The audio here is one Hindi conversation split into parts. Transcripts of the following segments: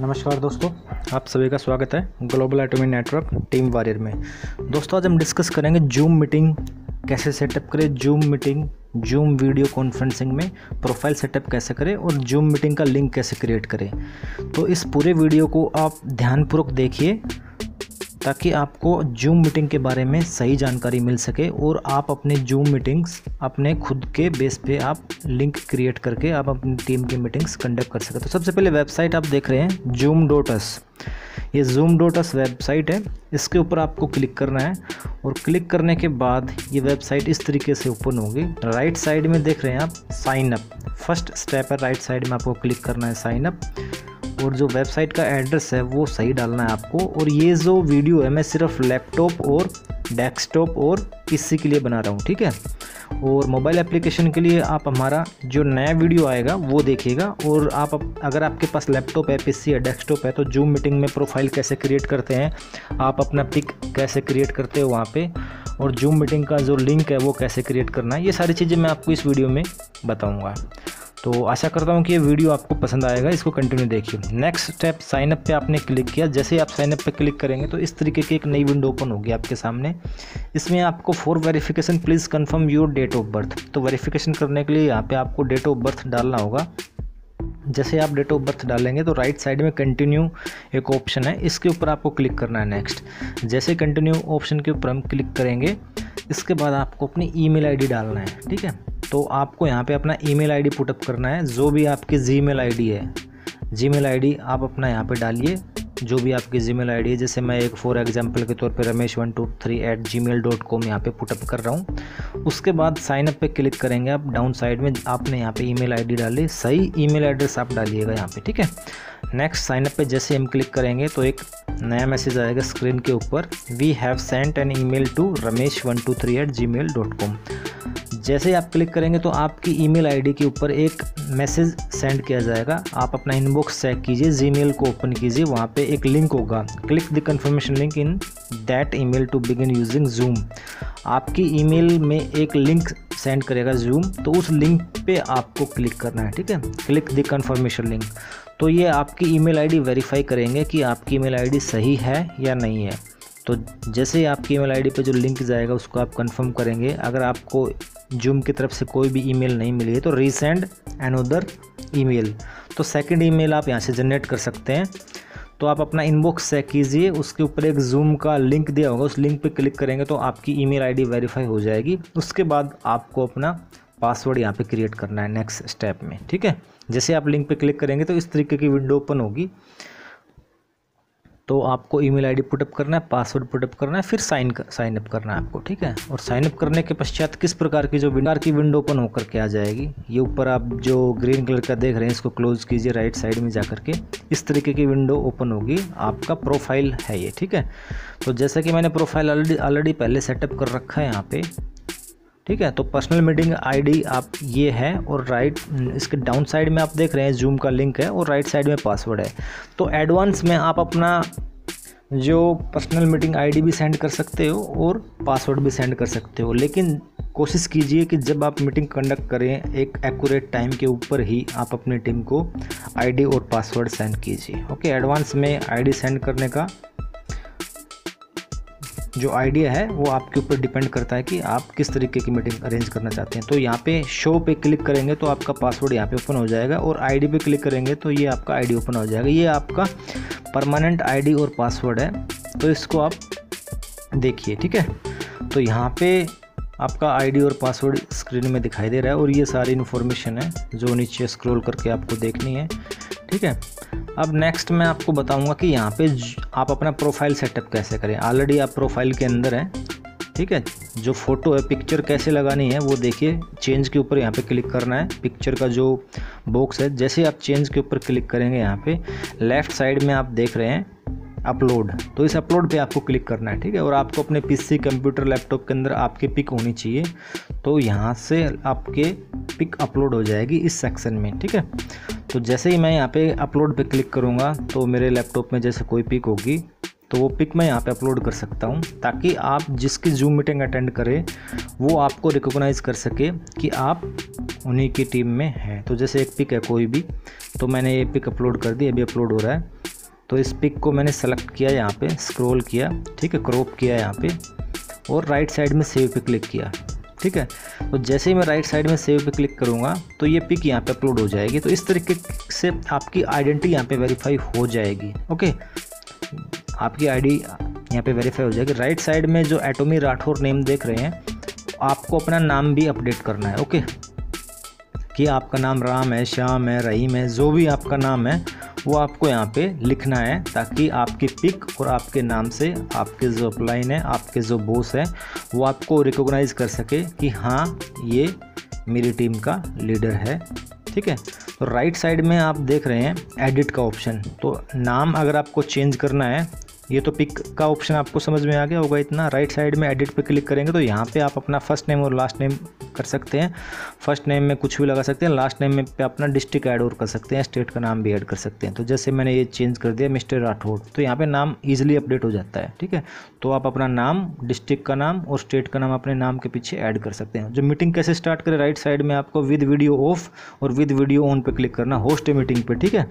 नमस्कार दोस्तों, आप सभी का स्वागत है global Atomy network team warrior में। दोस्तों, आज हम डिस्कस करेंगे जूम मीटिंग कैसे सेटअप करें Zoom meeting Zoom video conferencing में प्रोफ़ाइल सेटअप कैसे करें और जूम मीटिंग का लिंक कैसे क्रिएट करें। तो इस पूरे वीडियो को आप ध्यानपूर्वक देखिए ताकि आपको जूम मीटिंग के बारे में सही जानकारी मिल सके और आप अपने जूम मीटिंग्स अपने खुद के बेस पे आप लिंक क्रिएट करके आप अपनी टीम की मीटिंग्स कंडक्ट कर सकें। तो सबसे पहले वेबसाइट आप देख रहे हैं जूम डोटस ये जूम डोटस वेबसाइट है। इसके ऊपर आपको क्लिक करना है और क्लिक करने के बाद ये वेबसाइट इस तरीके से ओपन होगी। राइट साइड में देख रहे हैं आप साइन अप फ़र्स्ट स्टेप है राइट साइड में आपको क्लिक करना है साइन अप और जो वेबसाइट का एड्रेस है, वो सही डालना है आपको। और ये जो वीडियो है, मैं सिर्फ़ लैपटॉप और डेस्कटॉप और पीसी के लिए बना रहा हूँ, ठीक है? और मोबाइल एप्लीकेशन के लिए आप हमारा जो नया वीडियो आएगा, वो देखिएगा। और आप अगर आपके पास लैपटॉप है पीसी है डेस्कटॉप है तो जूम मीटिंग में प्रोफ़ाइल कैसे क्रिएट करते हैं, आप अपना पिक कैसे क्रिएट करते हो वहाँ पे, और जूम मीटिंग का जो लिंक है, वो कैसे क्रिएट करना है, ये सारी चीज़ें मैं आपको इस वीडियो में बताऊँगा। तो आशा करता हूँ कि ये वीडियो आपको पसंद आएगा, इसको कंटिन्यू देखिए। नेक्स्ट स्टेप साइनअप पे आपने क्लिक किया। जैसे आप साइनअप पे क्लिक करेंगे तो इस तरीके की एक नई विंडो ओपन होगी आपके सामने। इसमें आपको for verification please confirm your date of birth तो वेरिफिकेशन करने के लिए यहाँ पे आपको डेट ऑफ़ बर्थ डालना होगा। जैसे आप डेट ऑफ़ बर्थ डालेंगे तो राइट साइड में कंटिन्यू एक ऑप्शन है। इसके ऊपर आपको क्लिक करना है नेक्स्ट जैसे कंटिन्यू ऑप्शन के ऊपर हम क्लिक करेंगे इसके बाद आपको अपनी ईमेल आईडी डालना है, ठीक है? तो आपको यहाँ पे अपना ईमेल आईडी पुटअप करना है, जो भी आपकी जी मेल आई है। जी मेल आई आप अपना यहाँ पे डालिए जो भी आपकी जी मेल है, जैसे मैं एक फॉर एग्ज़ाम्पल के तौर पे Ramesh one two three eight gmail dot com यहाँ पर पुटअप कर रहा हूँ। उसके बाद साइन अप पे क्लिक करेंगे आप डाउन साइड में आपने यहाँ पर पे ईमेल आईडी डाली, सही ईमेल एड्रेस आप डालिएगा यहाँ पे, ठीक है? नेक्स्ट साइनअप पे जैसे हम क्लिक करेंगे तो एक नया मैसेज आएगा स्क्रीन के ऊपर। We have sent an email to Ramesh one two three eight gmail dot com जैसे ही आप क्लिक करेंगे तो आपकी ईमेल आईडी के ऊपर एक मैसेज सेंड किया जाएगा। आप अपना इनबॉक्स चेक कीजिए जी को ओपन कीजिए, वहाँ पे एक लिंक होगा। Click the confirmation link in that email to begin using Zoom आपकी ईमेल में एक लिंक सेंड करेगा जूम तो उस लिंक पे आपको क्लिक करना है, ठीक है? क्लिक द कन्फर्मेशन लिंक तो ये आपकी ईमेल आईडी वेरीफाई करेंगे कि आपकी ईमेल आईडी सही है या नहीं है। तो जैसे ही आपकी ईमेल आईडी पे जो लिंक जाएगा, उसको आप कंफर्म करेंगे। अगर आपको जूम की तरफ़ से कोई भी ईमेल नहीं मिली है तो रीसेंड अनदर ईमेल तो सेकंड ईमेल आप यहाँ से जनरेट कर सकते हैं। तो आप अपना इनबॉक्स चेक कीजिए, उसके ऊपर एक जूम का लिंक दिया होगा, उस लिंक पे क्लिक करेंगे तो आपकी ईमेल आईडी वेरीफाई हो जाएगी। उसके बाद आपको अपना पासवर्ड यहाँ पे क्रिएट करना है नेक्स्ट स्टेप में, ठीक है? जैसे आप लिंक पे क्लिक करेंगे तो इस तरीके की विंडो ओपन होगी। तो आपको ईमेल आईडी पुटअप करना है पासवर्ड पुटअप करना है, फिर साइन साइन अप करना है आपको, ठीक है? और साइन अप करने के पश्चात किस प्रकार की जो विंडो, की विंडो ओपन होकर के आ जाएगी, ये ऊपर आप जो ग्रीन कलर का देख रहे हैं, इसको क्लोज कीजिए राइट साइड में जा करके इस तरीके की विंडो ओपन होगी, आपका प्रोफ़ाइल है ये, ठीक है? तो जैसा कि मैंने प्रोफ़ाइल ऑलरेडी ऑलरेडी पहले सेटअप कर रखा है यहाँ पे ठीक है? तो पर्सनल मीटिंग आईडी आप ये है और राइट इसके डाउन साइड में आप देख रहे हैं जूम का लिंक है और राइट साइड में पासवर्ड है। तो एडवांस में आप अपना जो पर्सनल मीटिंग आईडी भी सेंड कर सकते हो और पासवर्ड भी सेंड कर सकते हो। लेकिन कोशिश कीजिए कि जब आप मीटिंग कंडक्ट करें एक एक्यूरेट टाइम के ऊपर ही आप अपनी टीम को आईडी और पासवर्ड सेंड कीजिए। ओके एडवांस में आईडी सेंड करने का जो आइडिया है, वो आपके ऊपर डिपेंड करता है कि आप किस तरीके की मीटिंग अरेंज करना चाहते हैं। तो यहाँ पे शो पे क्लिक करेंगे तो आपका पासवर्ड यहाँ पे ओपन हो जाएगा और आईडी पे क्लिक करेंगे तो ये आपका आईडी ओपन हो जाएगा। ये आपका परमानेंट आईडी और पासवर्ड है। तो इसको आप देखिए, ठीक है? तो यहाँ पे आपका आईडी और पासवर्ड स्क्रीन में दिखाई दे रहा है और ये सारी इन्फॉर्मेशन है जो नीचे स्क्रॉल करके आपको देखनी है, ठीक है? अब नेक्स्ट मैं आपको बताऊँगा कि यहाँ पे आप अपना प्रोफ़ाइल सेटअप कैसे करें। ऑलरेडी आप प्रोफ़ाइल के अंदर हैं, ठीक है? जो फ़ोटो है पिक्चर कैसे लगानी है, वो देखिए। चेंज के ऊपर यहाँ पे क्लिक करना है। पिक्चर का जो बॉक्स है, जैसे आप चेंज के ऊपर क्लिक करेंगे यहाँ पे लेफ़्ट साइड में आप देख रहे हैं अपलोड तो इस अपलोड पे आपको क्लिक करना है, ठीक है? और आपको अपने पीसी कंप्यूटर लैपटॉप के अंदर आपकी पिक होनी चाहिए। तो यहाँ से आपके पिक अपलोड हो जाएगी इस सेक्शन में, ठीक है? तो जैसे ही मैं यहाँ पे अपलोड पे क्लिक करूँगा तो मेरे लैपटॉप में जैसे कोई पिक होगी तो वो पिक मैं यहाँ पे अपलोड कर सकता हूँ, ताकि आप जिसकी जूम मीटिंग अटेंड करें, वो आपको रिकोगनाइज़ कर सके कि आप उन्हीं की टीम में हैं। तो जैसे एक पिक है कोई भी तो मैंने ये पिक अपलोड कर दी, अभी अपलोड हो रहा है। तो इस पिक को मैंने सेलेक्ट किया यहाँ पे स्क्रॉल किया, ठीक है क्रॉप किया यहाँ पे, और राइट साइड में सेव पे क्लिक किया। ठीक है? तो जैसे ही मैं राइट साइड में सेव पे क्लिक करूँगा तो ये पिक यहाँ पे अपलोड हो जाएगी। तो इस तरीके से आपकी आइडेंटिटी यहाँ पे वेरीफाई हो जाएगी ओके आपकी आईडी यहाँ पर वेरीफाई हो जाएगी। राइट साइड में जो एटोमी राठौर नेम देख रहे हैं, आपको अपना नाम भी अपडेट करना है ओके कि आपका नाम राम है, श्याम है, रहीम है, जो भी आपका नाम है, वो आपको यहाँ पे लिखना है ताकि आपकी पिक और आपके नाम से आपके जो अपलाइन है, आपके जो बॉस है, वो आपको रिकॉग्नाइज कर सके कि हाँ ये मेरी टीम का लीडर है। ठीक है? तो राइट साइड में आप देख रहे हैं एडिट का ऑप्शन तो नाम अगर आपको चेंज करना है ये तो पिक का ऑप्शन आपको समझ में आ गया होगा इतना। राइट साइड में एडिट पे क्लिक करेंगे तो यहाँ पे आप अपना फ़र्स्ट नेम और लास्ट नेम कर सकते हैं। फ़र्स्ट नेम में कुछ भी लगा सकते हैं लास्ट नेम में पे अपना डिस्ट्रिक्ट ऐड और कर सकते हैं स्टेट का नाम भी ऐड कर सकते हैं। तो जैसे मैंने ये चेंज कर दिया मिस्टर राठौड़ तो यहाँ पर नाम ईजिली अपडेट हो जाता है, ठीक है? तो आप अपना नाम डिस्ट्रिक्ट का नाम और स्टेट का नाम अपने नाम के पीछे ऐड कर सकते हैं। जो मीटिंग कैसे स्टार्ट करें राइट साइड में आपको विद वीडियो ऑफ़ और विद वीडियो ऑन पर क्लिक करना होस्ट ए मीटिंग पर ठीक है?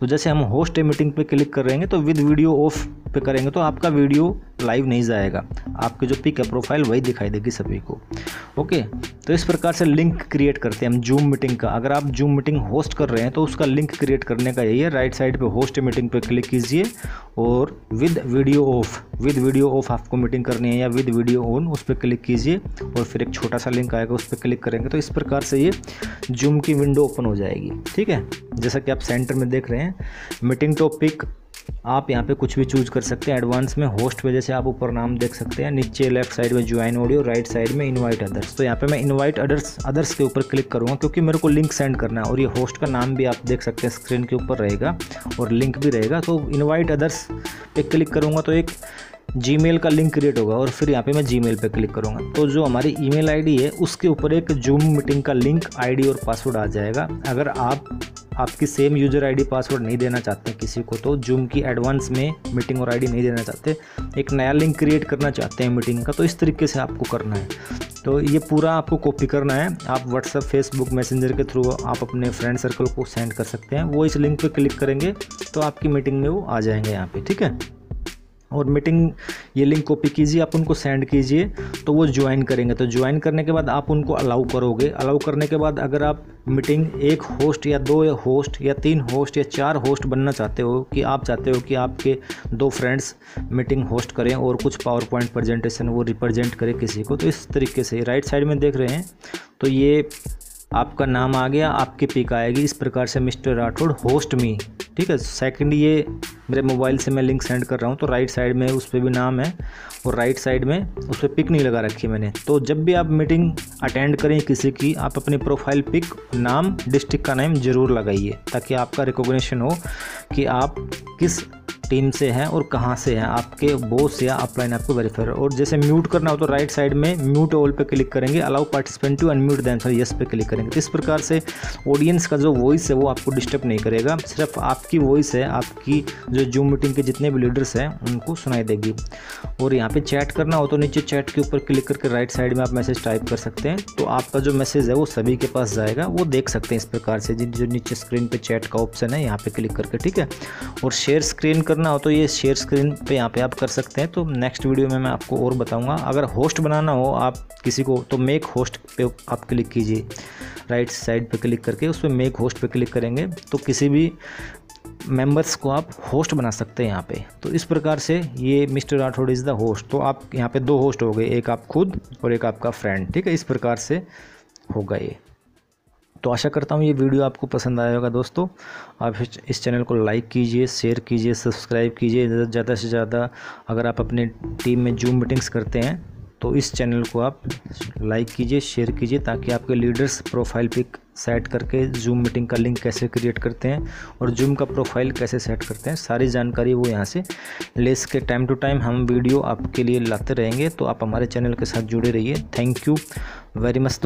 तो जैसे हम होस्ट ए मीटिंग पर क्लिक कर रहे तो विद वीडियो ऑफ़ पे करेंगे तो आपका वीडियो लाइव नहीं जाएगा। आपकी जो पिक है प्रोफ़ाइल वही दिखाई देगी सभी को। ओके तो इस प्रकार से लिंक क्रिएट करते हैं हम जूम मीटिंग का। अगर आप जूम मीटिंग होस्ट कर रहे हैं तो उसका लिंक क्रिएट करने का यही है। राइट साइड पे होस्ट मीटिंग पे क्लिक कीजिए और with video off with video off आपको मीटिंग करनी है या विद वीडियो ऑन उस पर क्लिक कीजिए और फिर एक छोटा सा लिंक आएगा, उस पर क्लिक करेंगे तो इस प्रकार से ये जूम की विंडो ओपन हो जाएगी। ठीक है? जैसा कि आप सेंटर में देख रहे हैं मीटिंग टॉपिक आप यहाँ पे कुछ भी चूज़ कर सकते हैं. एडवांस में होस्ट वजह से आप ऊपर नाम देख सकते हैं. नीचे लेफ़्ट साइड में ज्वाइन ऑडियो राइट साइड में इनवाइट अदर्स तो यहाँ पे मैं इनवाइट अदर्स अदर्स के ऊपर क्लिक करूँगा क्योंकि मेरे को लिंक सेंड करना है और ये होस्ट का नाम भी आप देख सकते हैं. स्क्रीन के ऊपर रहेगा और लिंक भी रहेगा. तो इन्वाइट अदर्स पर क्लिक करूँगा तो एक जी का लिंक क्रिएट होगा और फिर यहाँ पे मैं जी पे क्लिक करूँगा। तो जो हमारी ईमेल आईडी है, उसके ऊपर एक जूम मीटिंग का लिंक आईडी और पासवर्ड आ जाएगा। अगर आप, आपकी सेम यूज़र आईडी पासवर्ड नहीं देना चाहते किसी को तो जूम की एडवांस में मीटिंग और आईडी नहीं देना चाहते। एक नया लिंक क्रिएट करना चाहते हैं मीटिंग का तो इस तरीके से आपको करना है। तो ये पूरा आपको कॉपी करना है। आप व्हाट्सअप फेसबुक मैसेंजर के थ्रू आप अपने फ्रेंड सर्कल को सेंड कर सकते हैं। वो इस लिंक पर क्लिक करेंगे तो आपकी मीटिंग में वो आ जाएँगे यहाँ पर ठीक है? और मीटिंग ये लिंक कॉपी कीजिए, आप उनको सेंड कीजिए तो वो ज्वाइन करेंगे। तो ज्वाइन करने के बाद आप उनको अलाउ करोगे। अलाउ करने के बाद अगर आप मीटिंग एक होस्ट या दो होस्ट या तीन होस्ट या चार होस्ट बनना चाहते हो, कि आप चाहते हो कि आपके दो फ्रेंड्स मीटिंग होस्ट करें और कुछ पावर पॉइंट प्रजेंटेशन वो रिप्रेजेंट करें किसी को तो इस तरीके से राइट साइड में देख रहे हैं तो ये आपका नाम आ गया, आपकी पिक आएगी। इस प्रकार से मिस्टर राठौड़ होस्ट मी। ठीक है सेकंड ये मेरे मोबाइल से मैं लिंक सेंड कर रहा हूँ तो राइट साइड में उस पर भी नाम है और राइट साइड में उस पर पिक नहीं लगा रखी मैंने। तो जब भी आप मीटिंग अटेंड करें किसी की, आप अपनी प्रोफ़ाइल पिक नाम डिस्ट्रिक्ट का नाम ज़रूर लगाइए, ताकि आपका रिकोगनीशन हो कि आप किस टीम से हैं और कहाँ से हैं? आपके बोस या अपलाइन आपको वेरीफाई और जैसे म्यूट करना हो तो राइट साइड में म्यूट ऑल पे क्लिक करेंगे। Allow participant to unmute then sir yes पे क्लिक करेंगे। इस प्रकार से ऑडियंस का जो वॉइस है वो आपको डिस्टर्ब नहीं करेगा। सिर्फ़ आपकी वॉइस है, आपकी जो जूम मीटिंग के जितने भी लीडर्स हैं, उनको सुनाई देगी। और यहाँ पे चैट करना हो तो नीचे चैट के ऊपर क्लिक करके राइट साइड में आप मैसेज टाइप कर सकते हैं। तो आपका जो मैसेज है वो सभी के पास जाएगा। वो देख सकते हैं इस प्रकार से। जो नीचे स्क्रीन पर चैट का ऑप्शन है, यहाँ पर क्लिक करके, ठीक है? और शेयर स्क्रीन करना हो तो ये शेयर स्क्रीन पे यहाँ पे आप कर सकते हैं। तो नेक्स्ट वीडियो में मैं आपको और बताऊँगा। अगर होस्ट बनाना हो आप किसी को तो मेक होस्ट पे आप क्लिक कीजिए। राइट साइड पे क्लिक करके उस पर मेक होस्ट पे क्लिक करेंगे। तो किसी भी मेंबर्स को आप होस्ट बना सकते हैं यहाँ पे। तो इस प्रकार से ये mister Rathore is the host तो आप यहाँ पे दो होस्ट हो गए। एक आप खुद और एक आपका फ्रेंड ठीक है? इस प्रकार से होगा ये। तो आशा करता हूँ ये वीडियो आपको पसंद आया होगा दोस्तों। आप इस चैनल को लाइक कीजिए, शेयर कीजिए, सब्सक्राइब कीजिए। ज़्यादा से ज़्यादा अगर आप अपने टीम में जूम मीटिंग्स करते हैं तो इस चैनल को आप लाइक कीजिए, शेयर कीजिए ताकि आपके लीडर्स प्रोफ़ाइल पिक सेट करके जूम मीटिंग का लिंक कैसे क्रिएट करते हैं और जूम का प्रोफ़ाइल कैसे सेट करते हैं, सारी जानकारी वो यहाँ से ले सके। टाइम टू टाइम हम वीडियो आपके लिए लाते रहेंगे तो आप हमारे चैनल के साथ जुड़े रहिए। Thank you very much